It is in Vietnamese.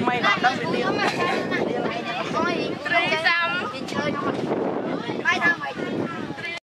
mày bảo đang bị tiêu. Rồi xong.